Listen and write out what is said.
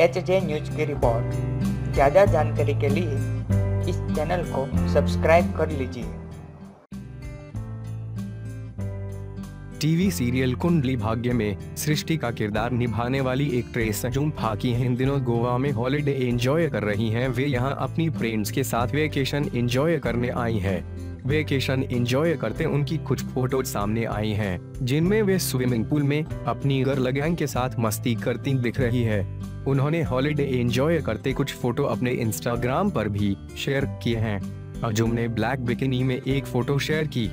H J news की report ज़्यादा जानकारी के लिए इस चैनल को सब्सक्राइब कर लीजिए। टीवी सीरियल कुंडली भाग्य में सृष्टि का किरदार निभाने वाली एक्ट्रेस अंजुम फाकी इन दिनों गोवा में हॉलिडे एंजॉय कर रही हैं। वे यहाँ अपनी फ्रेंड्स के साथ वेकेशन एंजॉय करने आई हैं। वेकेशन एंजॉय करते उनकी कुछ फ़ोटोज़ सामने आई हैं, जिनमें वे स्विमिंग पूल में अपनी गर्ल गैंग के साथ मस्ती करती दिख रही है। उन्होंने हॉलीडे एंजॉय करते कुछ फ़ोटो अपने इंस्टाग्राम पर भी शेयर किए हैं। अजुम ने ब्लैक बिकिनी में एक फ़ोटो शेयर की।